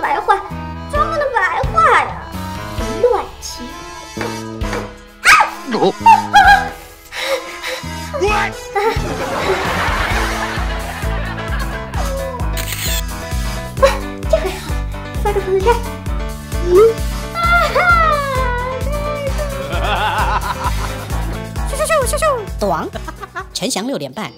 白换，妆不能白化呀！乱七八糟。这回好，发个朋友圈。咻咻咻咻咻，短，陈翔六点半。